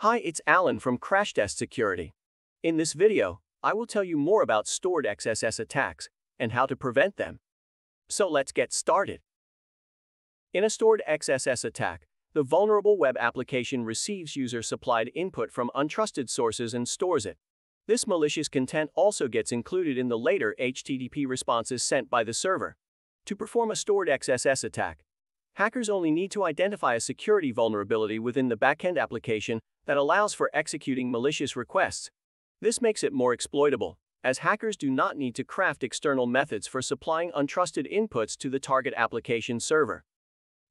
Hi, it's Alan from Crashtest Security. In this video, I will tell you more about stored XSS attacks and how to prevent them. So let's get started. In a stored XSS attack, the vulnerable web application receives user-supplied input from untrusted sources and stores it. This malicious content also gets included in the later HTTP responses sent by the server. To perform a stored XSS attack, hackers only need to identify a security vulnerability within the backend application that allows for executing malicious requests. This makes it more exploitable, as hackers do not need to craft external methods for supplying untrusted inputs to the target application server.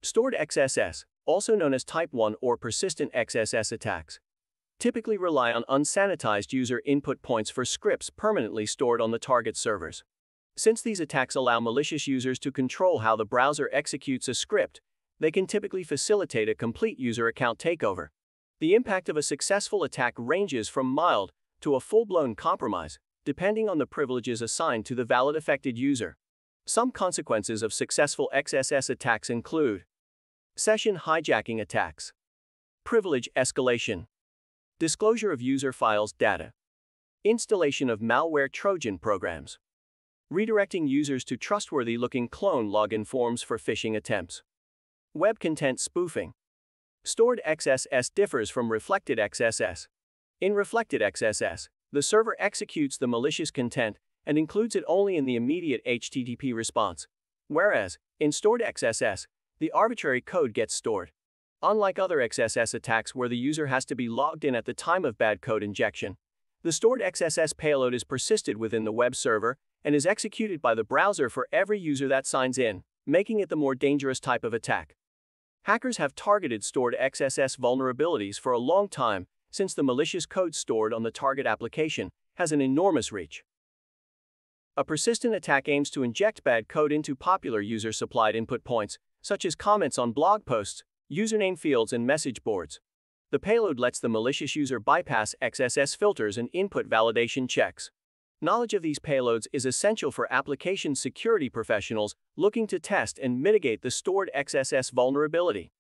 Stored XSS, also known as Type 1 or Persistent XSS attacks, typically rely on unsanitized user input points for scripts permanently stored on the target servers. Since these attacks allow malicious users to control how the browser executes a script, they can typically facilitate a complete user account takeover. The impact of a successful attack ranges from mild to a full-blown compromise, depending on the privileges assigned to the valid affected user. Some consequences of successful XSS attacks include Session hijacking attacks, Privilege escalation, Disclosure of user files data, Installation of malware Trojan programs, Redirecting users to trustworthy-looking clone login forms for phishing attempts, Web content spoofing, Stored XSS differs from reflected XSS. In reflected XSS, the server executes the malicious content and includes it only in the immediate HTTP response, whereas, in stored XSS, the arbitrary code gets stored. Unlike other XSS attacks where the user has to be logged in at the time of bad code injection, the stored XSS payload is persisted within the web server and is executed by the browser for every user that signs in, making it the more dangerous type of attack. Hackers have targeted stored XSS vulnerabilities for a long time since the malicious code stored on the target application has an enormous reach. A persistent attack aims to inject bad code into popular user-supplied input points, such as comments on blog posts, username fields, and message boards. The payload lets the malicious user bypass XSS filters and input validation checks. Knowledge of these payloads is essential for application security professionals looking to test and mitigate the stored XSS vulnerability.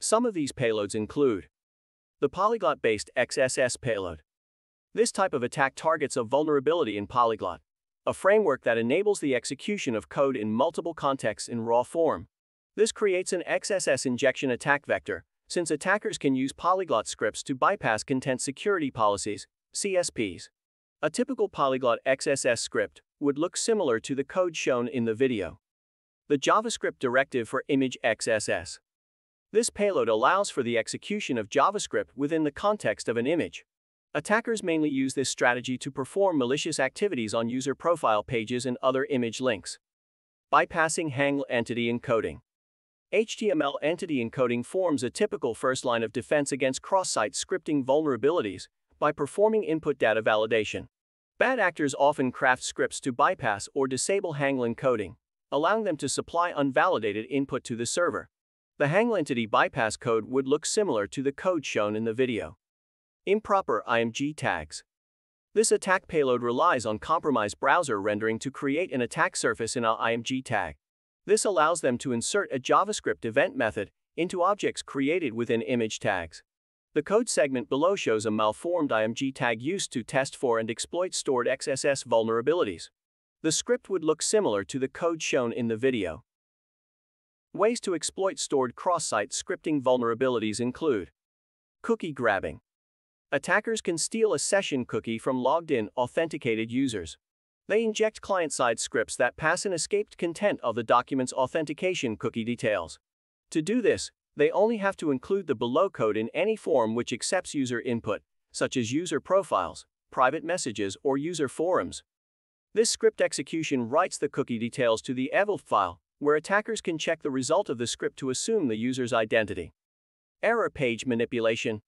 Some of these payloads include the polyglot-based XSS payload. This type of attack targets a vulnerability in Polyglot, a framework that enables the execution of code in multiple contexts in raw form. This creates an XSS injection attack vector, since attackers can use polyglot scripts to bypass content security policies, CSPs. A typical polyglot XSS script would look similar to the code shown in the video. The JavaScript directive for image XSS. This payload allows for the execution of JavaScript within the context of an image. Attackers mainly use this strategy to perform malicious activities on user profile pages and other image links. Bypassing HTML entity encoding. HTML entity encoding forms a typical first line of defense against cross-site scripting vulnerabilities by performing input data validation. Bad actors often craft scripts to bypass or disable HTML coding, allowing them to supply unvalidated input to the server. The HTML entity bypass code would look similar to the code shown in the video. Improper IMG tags. This attack payload relies on compromised browser rendering to create an attack surface in a IMG tag. This allows them to insert a JavaScript event method into objects created within image tags. The code segment below shows a malformed IMG tag used to test for and exploit stored XSS vulnerabilities. The script would look similar to the code shown in the video. Ways to exploit stored cross-site scripting vulnerabilities include Cookie grabbing. Attackers can steal a session cookie from logged-in, authenticated users. They inject client-side scripts that pass an escaped content of the document's authentication cookie details. To do this, they only have to include the below code in any form which accepts user input, such as user profiles, private messages, or user forums. This script execution writes the cookie details to the eval file, where attackers can check the result of the script to assume the user's identity. Error page manipulation.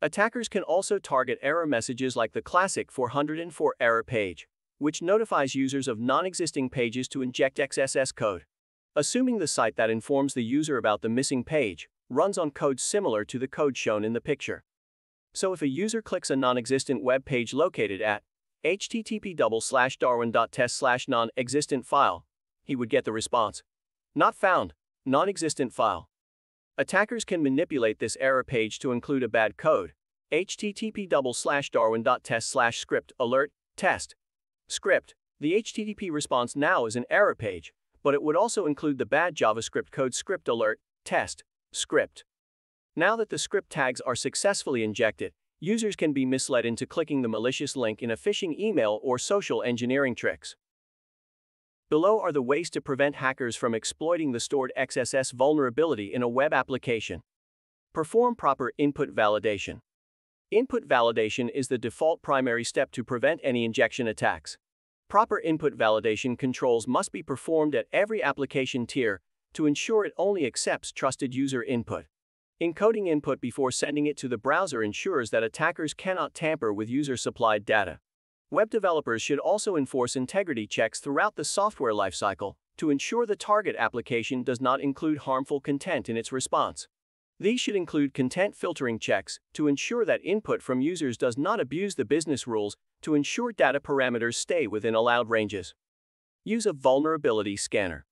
Attackers can also target error messages like the classic 404 error page, which notifies users of non-existing pages to inject XSS code. Assuming the site that informs the user about the missing page runs on code similar to the code shown in the picture. So if a user clicks a non-existent web page located at http darwin.test non-existent file, he would get the response. Not found, non-existent file. Attackers can manipulate this error page to include a bad code, http darwin.test script alert test script. The HTTP response now is an error page, but it would also include the bad JavaScript code script alert test script. Now that the script tags are successfully injected, users can be misled into clicking the malicious link in a phishing email or social engineering tricks. Below are the ways to prevent hackers from exploiting the stored XSS vulnerability in a web application. Perform proper input validation. Input validation is the default primary step to prevent any injection attacks. Proper input validation controls must be performed at every application tier to ensure it only accepts trusted user input. Encoding input before sending it to the browser ensures that attackers cannot tamper with user-supplied data. Web developers should also enforce integrity checks throughout the software lifecycle to ensure the target application does not include harmful content in its response. These should include content filtering checks to ensure that input from users does not abuse the business rules to ensure data parameters stay within allowed ranges. Use a vulnerability scanner.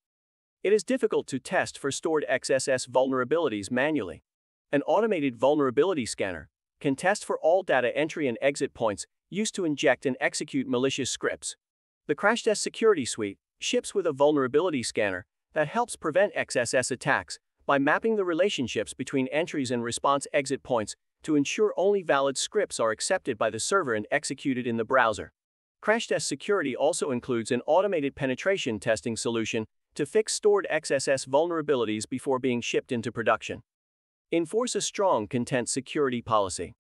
It is difficult to test for stored XSS vulnerabilities manually. An automated vulnerability scanner can test for all data entry and exit points used to inject and execute malicious scripts. The Crashtest Security Suite ships with a vulnerability scanner that helps prevent XSS attacks by mapping the relationships between entries and response exit points to ensure only valid scripts are accepted by the server and executed in the browser. Crashtest Security also includes an automated penetration testing solution to fix stored XSS vulnerabilities before being shipped into production. Enforce a strong content security policy.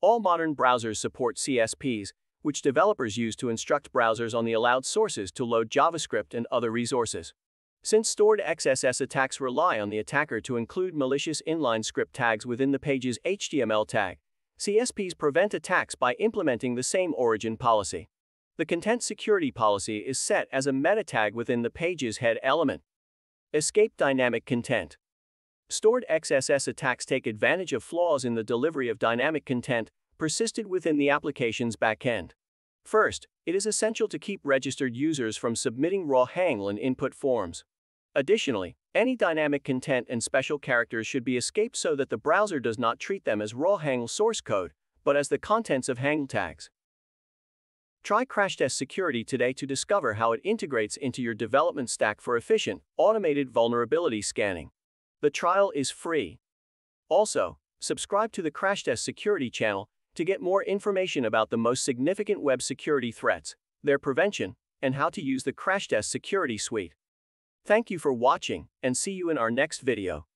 All modern browsers support CSPs, which developers use to instruct browsers on the allowed sources to load JavaScript and other resources. Since stored XSS attacks rely on the attacker to include malicious inline script tags within the page's HTML tag, CSPs prevent attacks by implementing the same origin policy. The content security policy is set as a meta tag within the page's head element. Escape dynamic content. Stored XSS attacks take advantage of flaws in the delivery of dynamic content persisted within the application's backend. First, it is essential to keep registered users from submitting raw and input forms. Additionally, any dynamic content and special characters should be escaped so that the browser does not treat them as raw HTML source code, but as the contents of HTML tags. Try Crashtest Security today to discover how it integrates into your development stack for efficient, automated vulnerability scanning. The trial is free. Also, subscribe to the Crashtest Security channel to get more information about the most significant web security threats, their prevention, and how to use the Crashtest Security Suite. Thank you for watching, and see you in our next video.